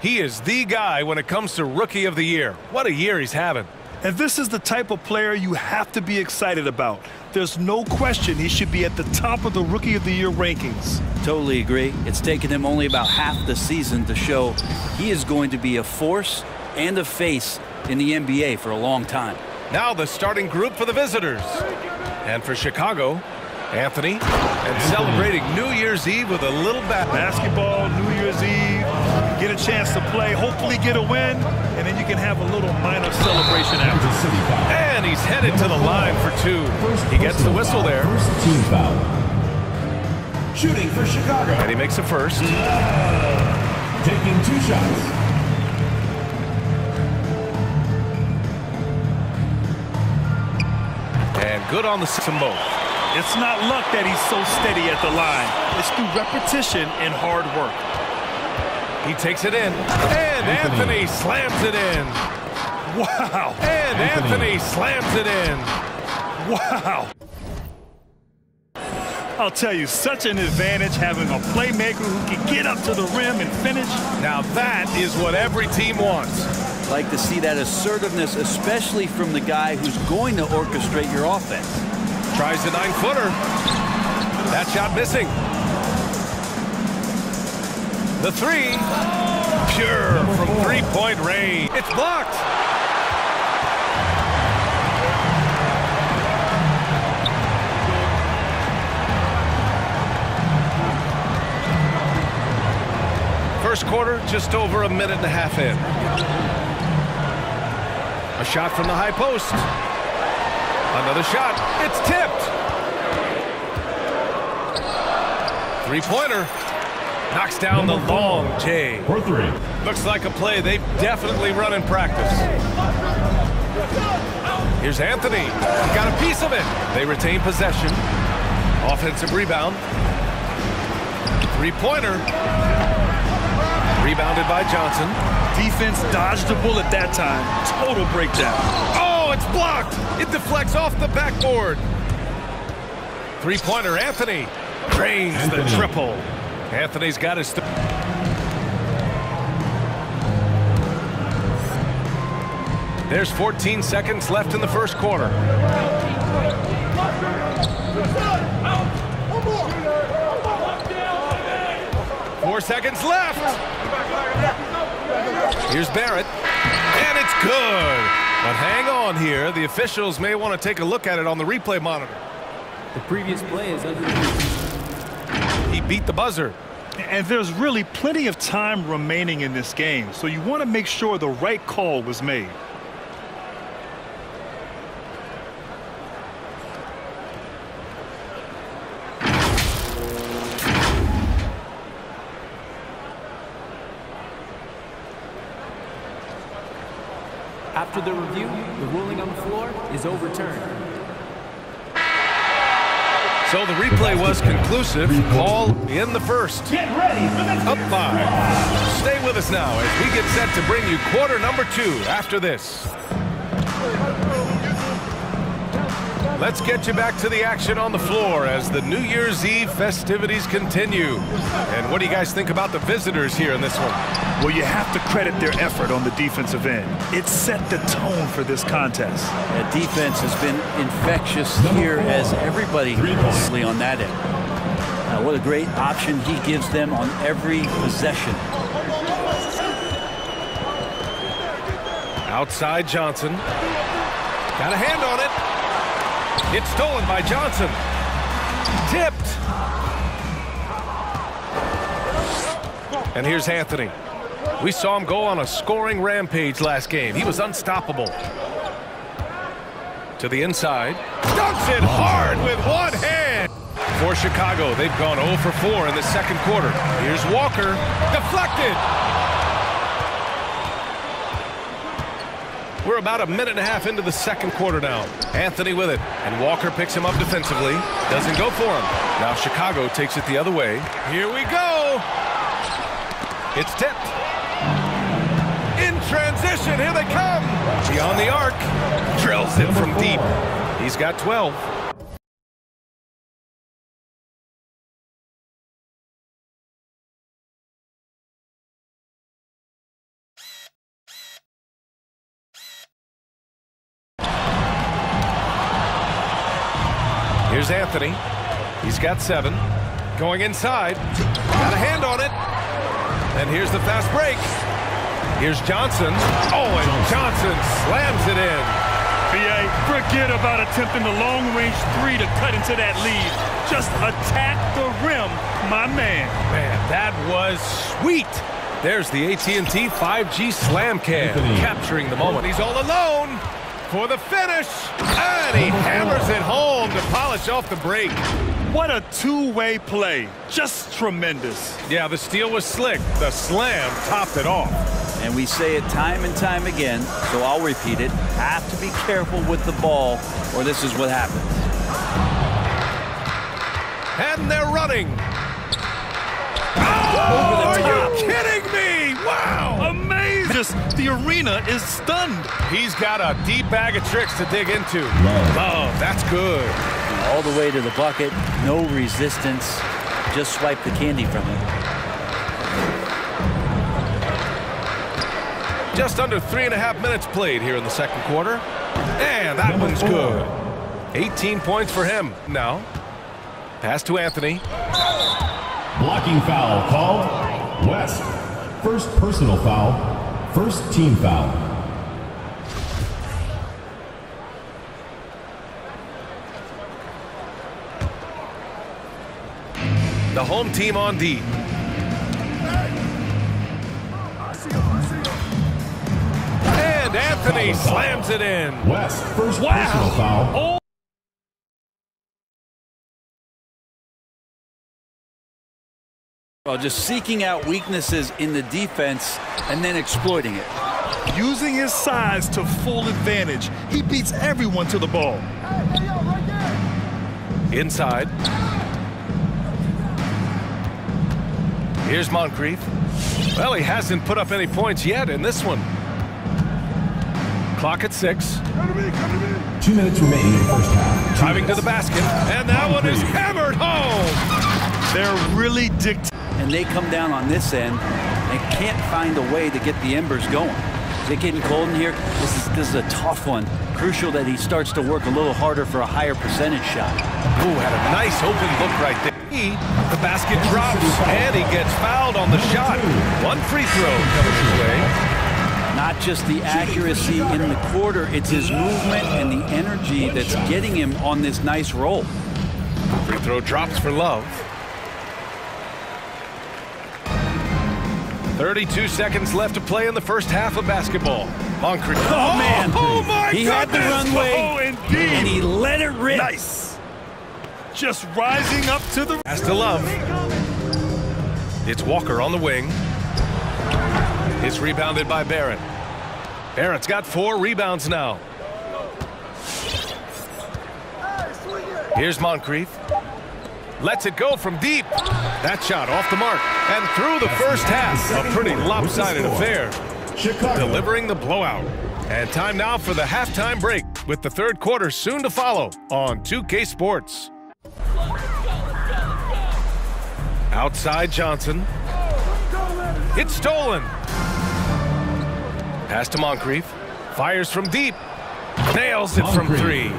He is the guy when it comes to Rookie of the Year. What a year he's having. And this is the type of player you have to be excited about. There's no question he should be at the top of the Rookie of the Year rankings. Totally agree. It's taken him only about half the season to show he is going to be a force and a face in the NBA for a long time. Now the starting group for the visitors. And for Chicago, Anthony. And celebrating New Year's Eve with a little bat. Basketball, New Year's Eve, get a chance to play, hopefully get a win, and then you can have a little minor celebration after. And he's headed to the line for two. He gets the whistle there. First team foul. Shooting for Chicago. And he makes a first. Taking two shots. And good on the system both. It's not luck that he's so steady at the line. It's through repetition and hard work. He takes it in. And Anthony, Anthony slams it in. Wow. And Anthony. Anthony. slams it in. Wow. I'll tell you, such an advantage having a playmaker who can get up to the rim and finish. Now that is what every team wants. Like to see that assertiveness, especially from the guy who's going to orchestrate your offense. Tries the nine-footer. That shot missing. The three. Pure from three-point range. It's blocked. First quarter, just over a minute and a half in. A shot from the high post. Another shot. It's tipped. Three-pointer. Knocks down the long J. For three. Looks like a play they've definitely run in practice. Here's Anthony. He got a piece of it. They retain possession. Offensive rebound. Three-pointer. Rebounded by Johnson. Defense dodged the bullet that time. Total breakdown. Oh, it's blocked. It deflects off the backboard. Three-pointer, Anthony. Drains the triple. Anthony's got his... There's 14 seconds left in the first quarter. Four seconds left. Here's Barrett. And it's good. But hang on here. The officials may want to take a look at it on the replay monitor. The previous play is under He beat the buzzer. And there's really plenty of time remaining in this game, so you want to make sure the right call was made. After the review, the ruling on the floor is overturned. So the replay was conclusive. All in the first. Get ready for the Up five. Stay with us now as we get set to bring you quarter number two after this. Let's get you back to the action on the floor as the New Year's Eve festivities continue. And what do you guys think about the visitors here in this one? Well, you have to credit their effort on the defensive end. It set the tone for this contest. That defense has been infectious here as everybody mostly on that end. Now, what a great option he gives them on every possession. Outside Johnson. Got a hand on it. It's stolen by Johnson. Tipped. And here's Anthony. We saw him go on a scoring rampage last game. He was unstoppable. To the inside. Dunks it hard with one hand. For Chicago, they've gone 0 for 4 in the second quarter. Here's Walker. Deflected. We're about a minute and a half into the second quarter now. Anthony with it, and Walker picks him up defensively. Doesn't go for him. Now Chicago takes it the other way. Here we go. It's tipped. In transition, here they come. Beyond the arc. Drills it from deep. He's got 12. Here's Anthony. He's got seven. Going inside. Got a hand on it. And here's the fast break. Here's Johnson. Oh, and Johnson slams it in. BA, forget about attempting the long-range three to cut into that lead. Just attack the rim, my man. Man, that was sweet. There's the AT&T 5G Slam Cam capturing the moment. He's all alone for the finish. And he hammers it home to polish off the break. What a two-way play. Just tremendous. Yeah, the steal was slick. The slam topped it off. And we say it time and time again, so I'll repeat it. Have to be careful with the ball, or this is what happens. And they're running. Oh, are you kidding me? Wow. Amazing. The arena is stunned. He's got a deep bag of tricks to dig into. Love, that's good. All the way to the bucket, no resistance. Just swipe the candy from it. Just under three and a half minutes played here in the second quarter. And that one's good. 18 points for him. Now, pass to Anthony. Blocking foul called West. First personal foul. First team foul. The home team on D. And Anthony slams it in. West. First personal foul. Oh. Well, just seeking out weaknesses in the defense and then exploiting it. Using his size to full advantage. He beats everyone to the ball. Inside. Here's Moncrief. Well, he hasn't put up any points yet in this one. Clock at six. Two minutes remaining in the first half. Driving to the basket. And that one is hammered home. They're really dictating. And they come down on this end and can't find a way to get the embers going. Is it getting cold in here? This is, this is a tough one. Crucial that he starts to work a little harder for a higher percentage shot. Ooh, had a nice open look right there. He, the basket drops, and he gets fouled on the shot. One free throw coming his way. Not just the accuracy in the quarter, it's his movement and the energy that's getting him on this nice roll. Free throw drops for Love. 32 seconds left to play in the first half of basketball. Moncrief. Oh, oh man. Oh, my He had the runway, Oh, indeed. and he let it rip. Nice. Just rising up to the... Pass to Love. It's Walker on the wing. It's rebounded by Barrett. Barrett's got four rebounds now. Here's Moncrief. Lets it go from deep. That shot off the mark. And through the first half, a pretty lopsided affair. Chicago. Delivering the blowout. And time now for the halftime break with the third quarter soon to follow on 2K Sports. Outside Johnson. It's stolen. Pass to Moncrief. Fires from deep. Nails it from three.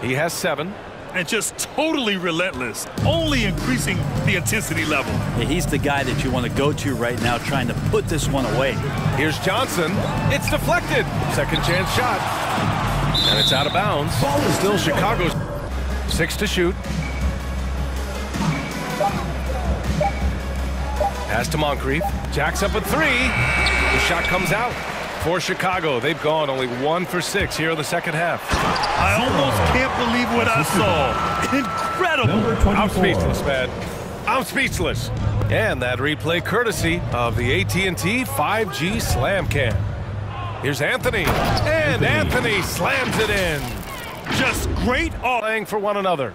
He has seven. And just totally relentless. Only increasing the intensity level. Yeah, he's the guy that you want to go to right now trying to put this one away. Here's Johnson. It's deflected. Second chance shot. And it's out of bounds. Ball is still Chicago's six to shoot. Pass to Moncrief. Jacks up a three. The shot comes out for Chicago. They've gone only one for six here in the second half. I almost can't believe what I saw. Incredible. I'm speechless, man. I'm speechless. And that replay courtesy of the AT&T 5G Slam Cam. Here's Anthony. And Anthony slams it in. Just great all. Playing for one another.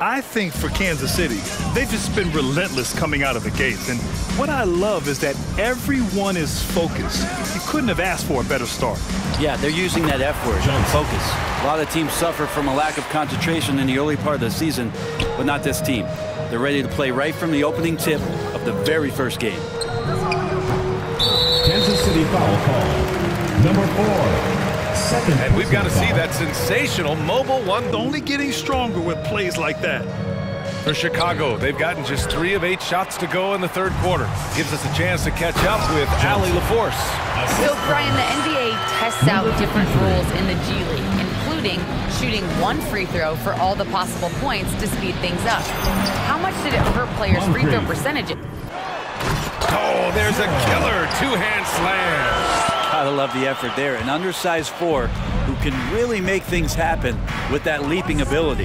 I think for Kansas City, they've just been relentless coming out of the gates. And what I love is that everyone is focused. You couldn't have asked for a better start. Yeah, they're using that F word, focus. A lot of teams suffer from a lack of concentration in the early part of the season, but not this team. They're ready to play right from the opening tip of the very first game. Kansas City foul call. Number four. Second And we've got to see that sensational mobile one Only getting stronger with plays like that. for Chicago. They've gotten just three of eight shots to go in the third quarter. Gives us a chance to catch up with Allie LaForce. So, Brian, the NBA tests out different rules in the G League, including shooting one free throw for all the possible points to speed things up. How much did it hurt players' free throw percentages? Oh, there's a killer two-hand slam. Gotta love the effort there. An undersized four who can really make things happen with that leaping ability.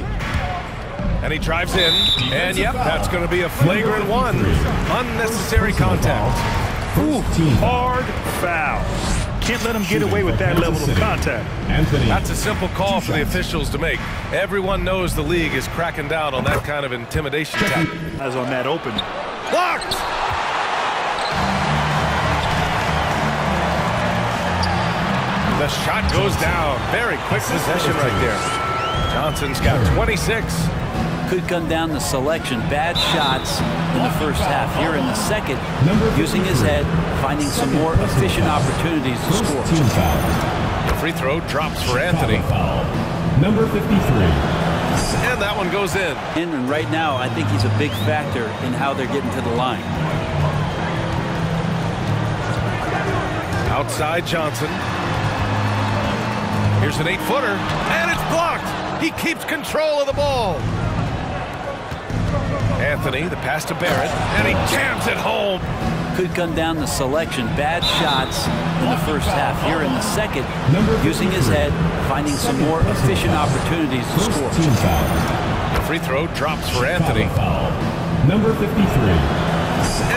And he drives in, and yep, that's going to be a flagrant one. Unnecessary contact. Ooh, hard foul. Can't let him get away with that level of contact. Anthony. That's a simple call for the officials to make. Everyone knows the league is cracking down on that kind of intimidation tactic. As on that open. Blocked! The shot goes down. Very quick possession right there. Johnson's got 26. Could come down to selection. Bad shots in the first half. Here in the second, using his head, finding some more efficient opportunities to First score. team foul. The free throw drops for Anthony. Number 53. And that one goes in. And right now, I think he's a big factor in how they're getting to the line. Outside Johnson. Here's an eight-footer, and it's blocked. He keeps control of the ball. Anthony, the pass to Barrett, and he jams it home. Could come down to selection. Bad shots in the first half. Here in the second, using his head, finding some more efficient opportunities to score. team. The free throw drops for Anthony, Number 53.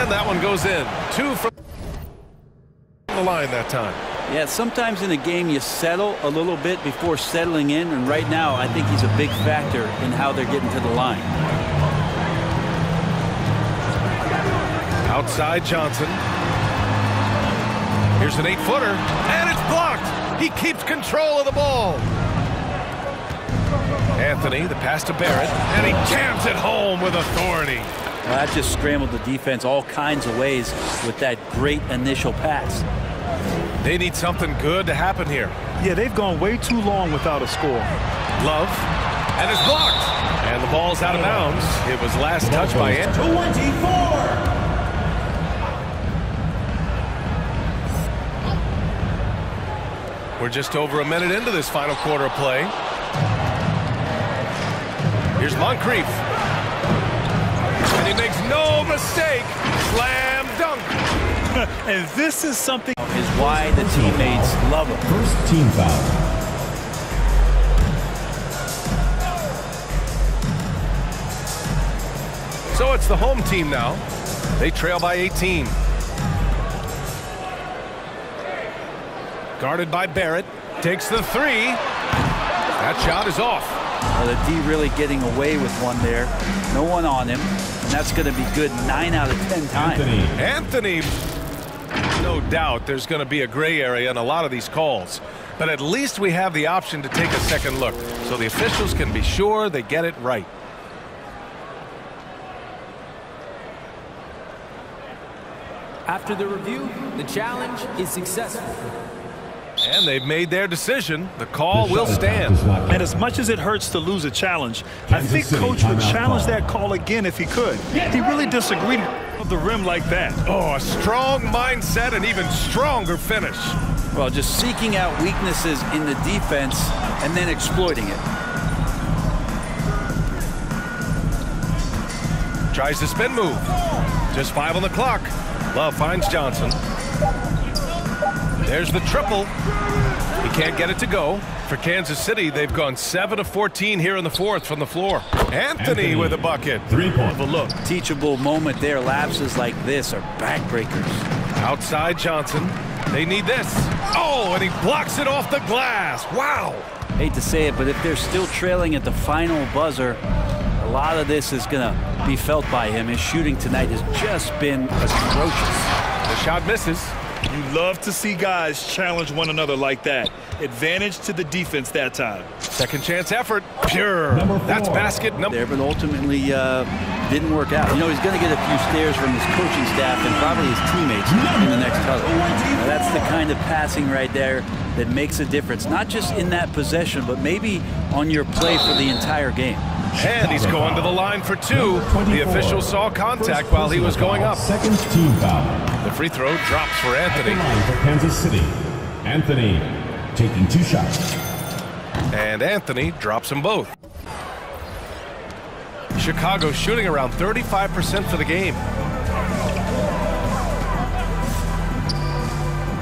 and that one goes in. Two from the line that time. Yeah, sometimes in a game you settle a little bit before settling in, and right now I think he's a big factor in how they're getting to the line. Outside Johnson. Here's an eight-footer, and it's blocked. He keeps control of the ball. Anthony, the pass to Barrett, and he jams it home with authority. Well, that just scrambled the defense all kinds of ways with that great initial pass. They need something good to happen here. Yeah, they've gone way too long without a score. Love, and it's blocked. And the ball's out of bounds. It was last touched by Anthony. 24. We're just over a minute into this final quarter of play. Here's Moncrief. And he makes no mistake. Slam dunk. And this is something Is why the teammates love him. First team foul. So it's the home team now. They trail by 18. Guarded by Barrett. Takes the three. That shot is off. Well, the D really getting away with one there. No one on him. And that's going to be good nine out of ten times. Anthony. Anthony, no doubt there's going to be a gray area in a lot of these calls. But at least we have the option to take a second look so the officials can be sure they get it right. After the review, the challenge is successful. And they've made their decision. The call The will stand. And as much as it hurts to lose a challenge, I think City Coach would challenge call. that call again if he could. He really disagreed with the rim like that. Oh, a strong mindset and even stronger finish. Well, just seeking out weaknesses in the defense and then exploiting it. Tries the spin move. Just five on the clock. Love finds Johnson. There's the triple. He can't get it to go. For Kansas City, they've gone 7 of 14 here in the fourth from the floor. Anthony, Anthony. with a bucket. Three point. Have a look. Teachable moment there. Lapses like this are backbreakers. Outside Johnson. They need this. Oh, and he blocks it off the glass. Wow. Hate to say it, but if they're still trailing at the final buzzer, a lot of this is going to be felt by him. His shooting tonight has just been atrocious. The shot misses. You love to see guys challenge one another like that. Advantage to the defense that time. Second chance effort. Pure. That's basket number. There, but ultimately uh, didn't work out. You know, he's going to get a few stares from his coaching staff and probably his teammates in the next huddle. Now, that's the kind of passing right there that makes a difference, not just in that possession, but maybe on your play for the entire game. And he's going to the line for two. The official saw contact while he was going up. Second team foul. Free throw drops for Anthony. for Kansas City. Anthony taking two shots. And Anthony drops them both. Chicago shooting around 35% for the game.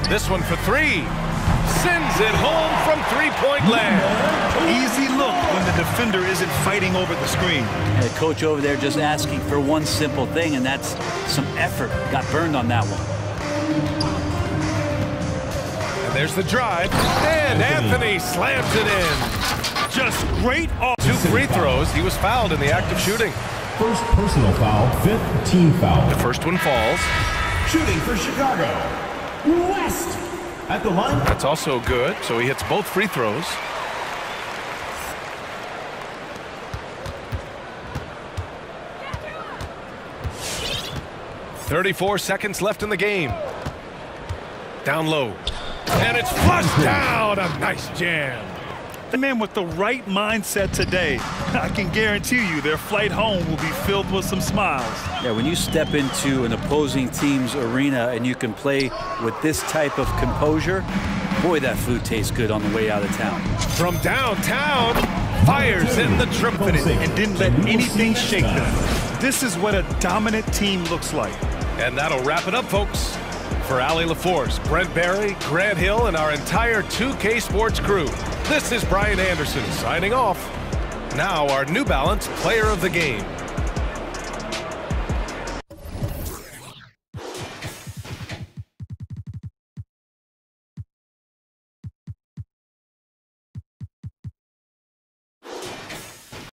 This one for three. Sends it home from three-point land. Easy look when the defender isn't fighting over the screen. The coach over there just asking for one simple thing, and that's some effort. Got burned on that one. And there's the drive. And Anthony slams it in. Just great off. Two free throws. He was fouled in the act of shooting. First personal foul, fifth team foul. The first one falls. Shooting for Chicago. West. At the line, That's also good. So he hits both free throws. Thirty-four seconds left in the game. Down low. And it's flushed down. A nice jam. The man with the right mindset today, I can guarantee you their flight home will be filled with some smiles. Yeah, when you step into an opposing team's arena and you can play with this type of composure, boy, that food tastes good on the way out of town. From downtown, fires in the triple. and didn't let anything shake them. This is what a dominant team looks like. And that'll wrap it up, folks. For Allie LaForce, Brent Barry, Grant Hill, and our entire 2K Sports crew, this is Brian Anderson signing off. Now, our New Balance Player of the Game.